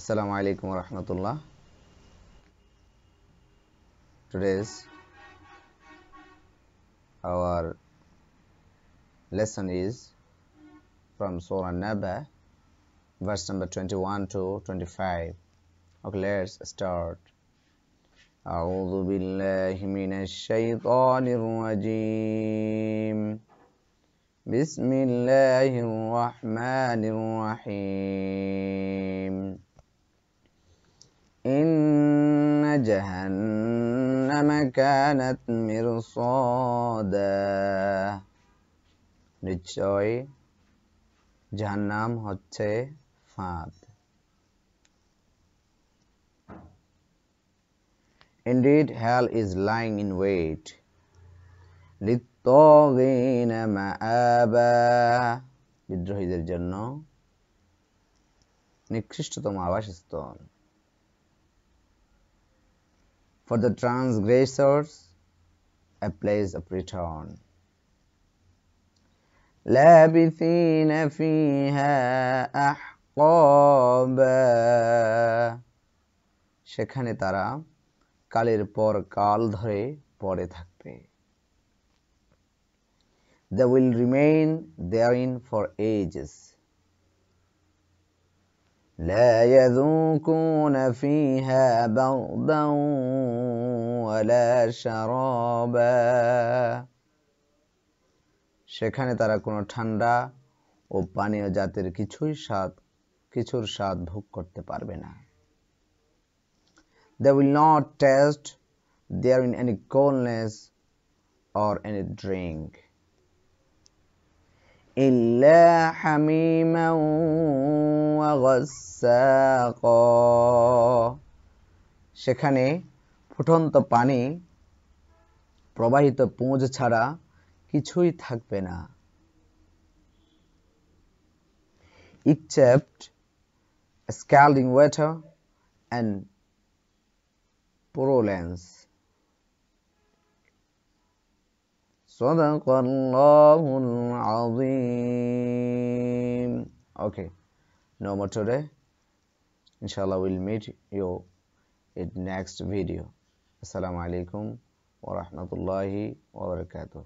Assalamu alaikum wa rahmatullah. Today's our lesson is from Surah Naba, verse number 21 to 25. Okay, let's start. أعوذ بالله من الشيطان الرجيم بسم الله الرحمن الرحيم جهنم كانت مرصادا নিশ্চয় জাহান্নাম হচ্ছে ফাঁদ Indeed, hell is lying in wait. للطاغين مآبا বিদ্রোহীদের জন্য নিকৃষ্টতম আবাসস্থল For the transgressors, a place of return. لابثين فيها أحقابا সেখানে তারা কালের পর কাল ধরে পড়ে থাকবে They will remain therein for ages. لا يذوقون فيها بردا ولا شرابا সেখানে তারা কোনো ঠান্ডা ও পানীয় জাতের কিছুই স্বাদ কিছুর স্বাদ ভোগ করতে পারবে না They will not taste therein any coldness or any drink. إلا حميما وغساقا সেখানে ফুটন্ত পানি প্রবাহিত পুঁজ ছাড়া কিছুই থাকবে না except scalding water and purulence صدق الله العظيم okay no more today inshallah we'll meet you in next video assalamu alaikum wa rahmatullahi wa barakatuh